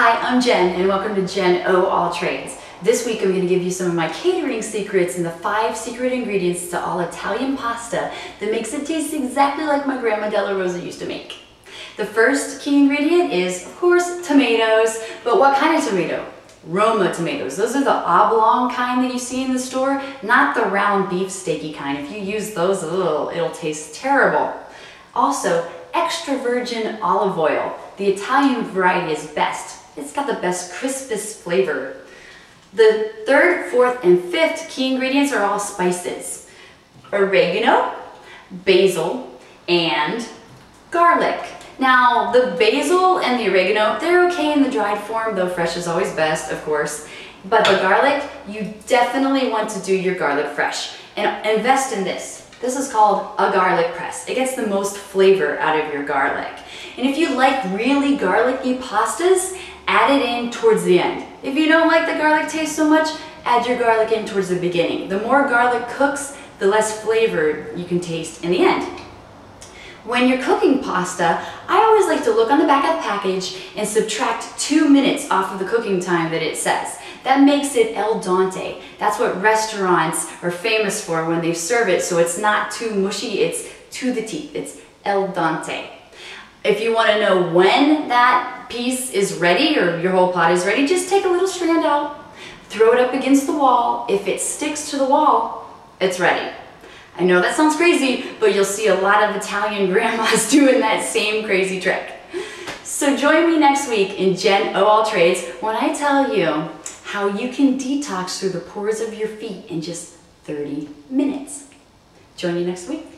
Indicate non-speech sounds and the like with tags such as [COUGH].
Hi, I'm Jen and welcome to Jen O All Trades. This week I'm going to give you some of my catering secrets and the five secret ingredients to all Italian pasta that makes it taste exactly like my grandma Dela Rosa used to make. The first key ingredient is, of course, tomatoes, but what kind of tomato? Roma tomatoes. Those are the oblong kind that you see in the store, not the round beef steaky kind. If you use those, ugh, it'll taste terrible. Also, extra virgin olive oil. The Italian variety is best. It's got the best crispest flavor. The third, fourth, and fifth key ingredients are all spices. Oregano, basil, and garlic. Now, the basil and the oregano, they're okay in the dried form, though fresh is always best, of course. But the garlic, you definitely want to do your garlic fresh. And invest in this. This is called a garlic press. It gets the most flavor out of your garlic. And if you like really garlicky pastas, add it in towards the end. If you don't like the garlic taste so much, add your garlic in towards the beginning. The more garlic cooks, the less flavor you can taste in the end. When you're cooking pasta, I always like to look on the back of the package and subtract two minutes off of the cooking time that it says. That makes it El dente. That's what restaurants are famous for when they serve it, so it's not too mushy, it's to the teeth. It's El dente. If you want to know when that piece is ready or your whole pot is ready, just take a little strand out, throw it up against the wall. If it sticks to the wall, it's ready. I know that sounds crazy, but you'll see a lot of Italian [LAUGHS] grandmas [LAUGHS] doing that same crazy trick. So join me next week in Jen O All Trades when I tell you how you can detox through the pores of your feet in just 30 minutes. Join you next week.